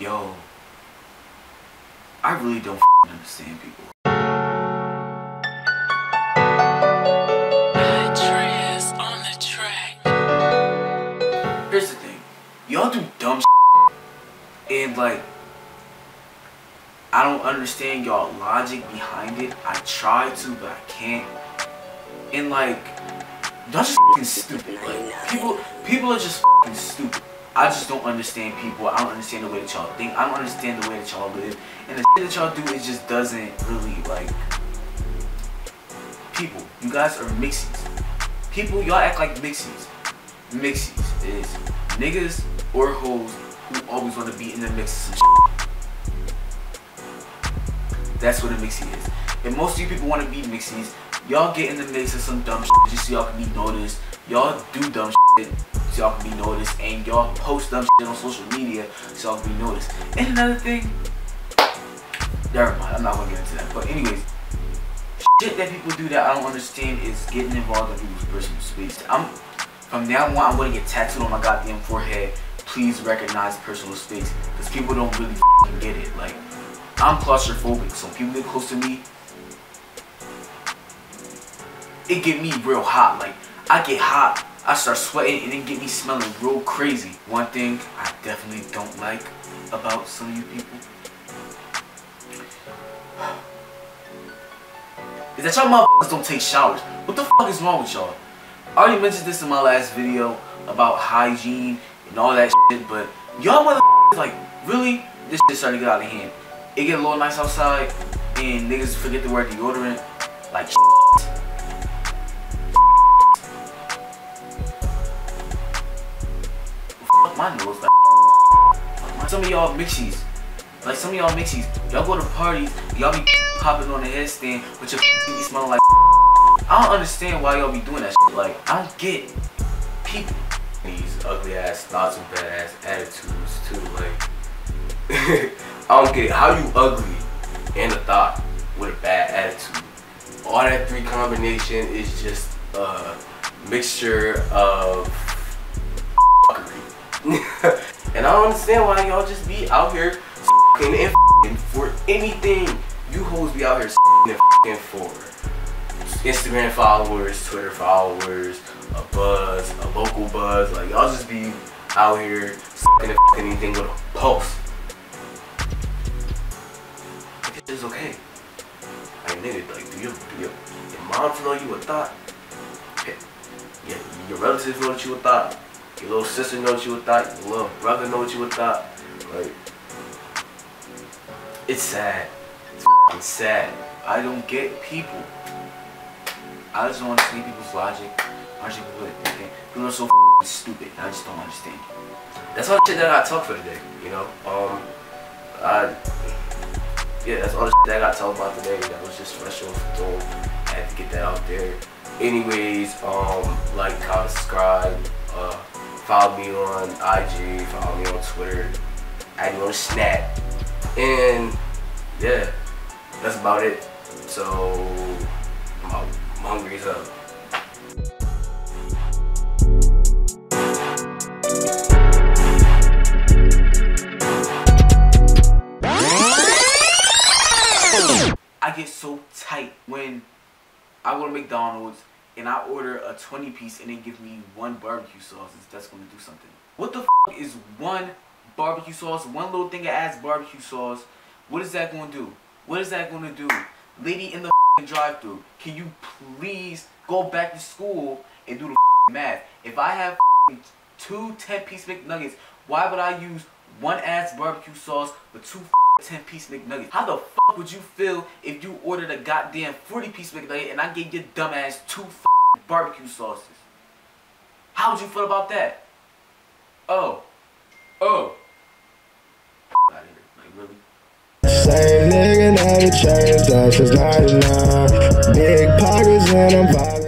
yo, I really don't understand people. Here's the thing, y'all do dumb and like, I don't understand y'all logic behind it. I try to, but I can't. And like, y'all just stupid. Like, people, people are just stupid. I just don't understand people. I don't understand the way that y'all think. I don't understand the way that y'all live. And the shit that y'all do, it just doesn't really, like... People, you guys are mixies. People, y'all act like mixies. Mixies is niggas or hoes who always want to be in the mix of shit. That's what a mixie is. And most of you people want to be mixies. Y'all get in the mix of some dumb shit just so y'all can be noticed. Y'all do dumb shit so y'all can be noticed and y'all post dumb shit on social media so y'all can be noticed. And another thing, never mind, I'm not gonna get into that. But anyways, shit that people do that I don't understand is getting involved in people's personal space. I'm from now on I'm gonna get tattooed on my goddamn forehead. Please recognize personal space because people don't really get it. Like I'm claustrophobic, so people get close to me, it get me real hot. Like I get hot I start sweating and it get me smelling real crazy. One thing I definitely don't like about some of you people is that y'all motherfuckers don't take showers. What the fuck is wrong with y'all? I already mentioned this in my last video about hygiene and all that shit, but y'all motherfuckers like, really? This shit starting to get out of hand. It get a little nice outside and niggas forget to wear deodorant. Like shit. My nose. Like, some of y'all mixies, like some of y'all mixies, y'all go to parties, y'all be popping on the headstand, but your be smelling like. I don't understand why y'all be doing that. Shit. Like I don't get people. These ugly ass thoughts and bad ass attitudes too. Like I don't get it. How you ugly and a thought with a bad attitude? All that three combination is just a mixture of and I don't understand why y'all just be out here and for anything. You hoes be out here and for Instagram followers, Twitter followers, a buzz, a local buzz. Like y'all just be out here and anything with a pulse. It's okay. I Like nigga, like do your do your, your mom know you a thought? Yeah, your relatives know that you a thought. Your little sister know what you would thought. Your little brother know what you would thought. Like, it's sad. It's sad. I don't get people. I just don't understand people's logic. I just people are thinking. People are so stupid. I just don't understand. That's all the shit that I talk for today. You know. Um. I. Yeah, that's all the shit that I got to talk about today. That was just special. I had to get that out there. Anyways, um, like, comment, subscribe. Uh, Follow me on IG, follow me on Twitter, add me on Snap. And yeah, that's about it. So I'm, I'm hungry as. I get so tight when I go to McDonald's and I order a 20 piece and they give me one barbecue sauce, that's to do something. What the is one barbecue sauce, one little thing of ass barbecue sauce, what is that to do? What is that to do? Lady in the drive through can you please go back to school and do the math? If I have two 10 piece McNuggets, why would I use one ass barbecue sauce for two 10 piece McNuggets? How the fuck would you feel if you ordered a goddamn 40 piece McNugget and I gave your dumbass two barbecue sauces? How would you feel about that? Oh. Oh. Same nigga never changed, that's just 99. Big pockets and I'm